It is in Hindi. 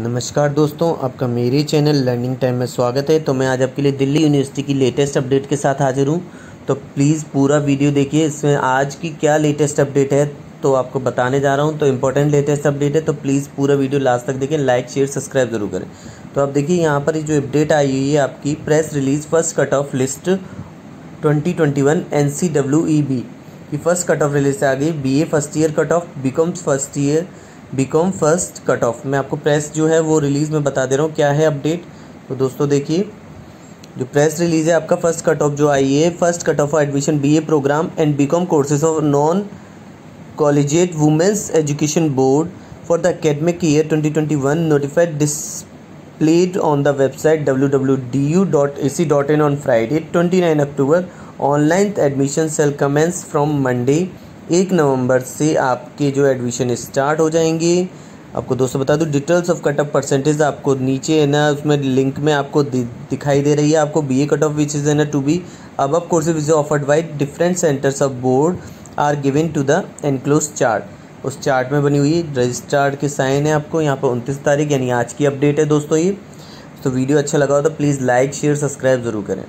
नमस्कार दोस्तों, आपका मेरे चैनल लर्निंग टाइम में स्वागत है। तो मैं आज आपके लिए दिल्ली यूनिवर्सिटी की लेटेस्ट अपडेट के साथ हाजिर हूँ। तो प्लीज़ पूरा वीडियो देखिए, इसमें आज की क्या लेटेस्ट अपडेट है तो आपको बताने जा रहा हूँ। तो इम्पोर्टेंट लेटेस्ट अपडेट है तो प्लीज़ पूरा वीडियो लास्ट तक देखें लाइक, शेयर, सब्सक्राइब ज़रूर करें। तो आप देखिए, यहाँ पर जो अपडेट आई हुई है, आपकी press release first cut off list twenty twenty one N C W E B की फ़र्स्ट कट ऑफ़ रिलीज़ आ गई B A first year cut off B first year B com first cut off मैं आपको प्रेस जो है वो रिलीज़ में बता दे रहा हूँ, क्या है अपडेट तो दोस्तों देखिए, जो प्रेस रिलीज़ है आपका फ़र्स्ट कट ऑफ़ जो आई है first cut off admission B A program and B com courses of non collegiate women's education board for the academic year twenty twenty one notified displayed on the website W W D U dot A C dot in on Friday एक नवंबर से आपके जो एडमिशन स्टार्ट हो जाएँगी। आपको दोस्तों बता दूँ details of cut off percentage आपको नीचे है ना, उसमें लिंक में आपको दिखाई दे रही है आपको B A cut off which is है ना टू बी अब अब courses which offered by different centres of board are given to the enclose chart उस चार्ट में बनी हुई रजिस्ट्रार्ड के साइन है आपको, यहाँ पर उनतीस तारीख, यानी आज की अपडेट है दोस्तों ये। तो वीडियो अच्छा लगा हो तो प्लीज़ लाइक शेयर सब्सक्राइब ज़रूर करें।